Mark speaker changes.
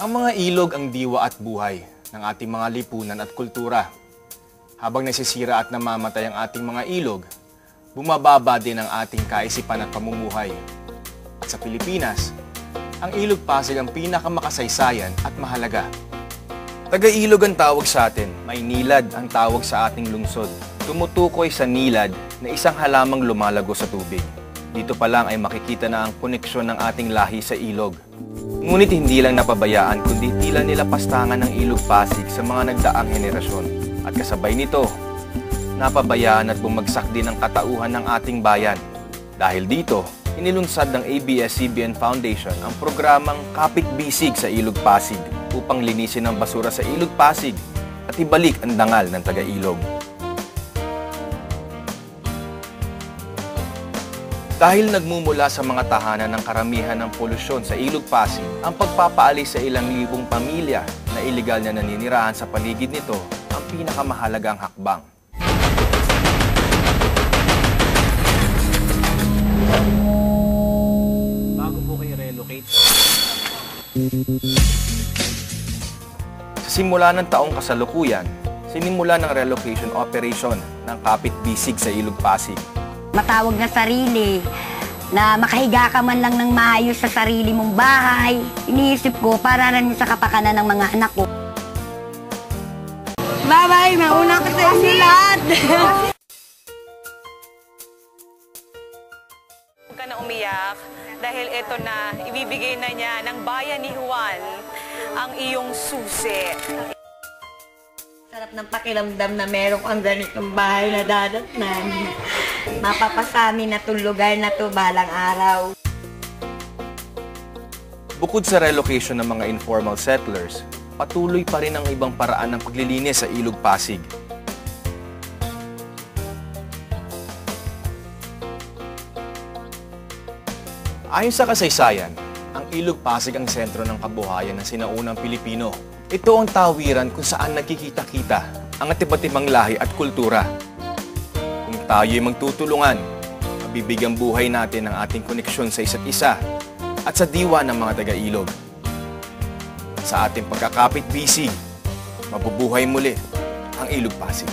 Speaker 1: Ang mga ilog ang diwa at buhay ng ating mga lipunan at kultura. Habang nasisira at namamatay ang ating mga ilog, bumababa din ang ating kaisipan at pamumuhay. At sa Pilipinas, ang ilog Pasig ang pinakamakasaysayan at mahalaga. Taga-ilog ang tawag sa atin, may nilad ang tawag sa ating lungsod. Tumutukoy sa nilad na isang halamang lumalago sa tubig. Dito pa lang ay makikita na ang koneksyon ng ating lahi sa ilog. Ngunit hindi lang napabayaan kundi tila nila pastangan ng ilog Pasig sa mga nagdaang henerasyon. At kasabay nito, napabayaan at bumagsak din ang katauhan ng ating bayan. Dahil dito, inilunsad ng ABS-CBN Foundation ang programang Kapit Bisig sa Ilog Pasig upang linisin ang basura sa Ilog Pasig at ibalik ang dangal ng taga-ilog. Dahil nagmumula sa mga tahanan ng karamihan ng polusyon sa Ilog Pasig, ang pagpapaalis sa ilang libong pamilya na iligal na naninirahan sa paligid nito ang pinakamahalagang hakbang.
Speaker 2: bago po kayo relocate.
Speaker 1: Sa simula ng taong kasalukuyan, sinimula ng relocation operation ng Kapit Bisig sa Ilog Pasig.
Speaker 3: Matawag na sarili, na makahiga ka man lang ng maayos sa sarili mong bahay. Iniisip ko para rin sa kapakanan ng mga anak ko. Bye-bye! Mauna ko sa inyo lahat!
Speaker 4: Huwag ka na umiyak dahil ito na, ibibigay na niya ng bayan ni Juan ang iyong susi.
Speaker 3: Sarap ng pakiramdam na meron kang ganitong bahay na dadatnan. Mapapasami na itong lugar na to balang araw.
Speaker 1: Bukod sa relocation ng mga informal settlers, patuloy pa rin ang ibang paraan ng paglilinis sa Ilog Pasig. Ayon sa kasaysayan, ang Ilog Pasig ang sentro ng kabuhayan ng sinaunang Pilipino. Ito ang tawiran kung saan nagkikita-kita ang atibatimang lahi at kultura. Tayo'y magtutulungan, mabibigyan buhay natin ang ating koneksyon sa isa't isa at sa diwa ng mga taga-ilog. Sa ating pagkakapit busy, mabubuhay muli ang Ilog Pasig.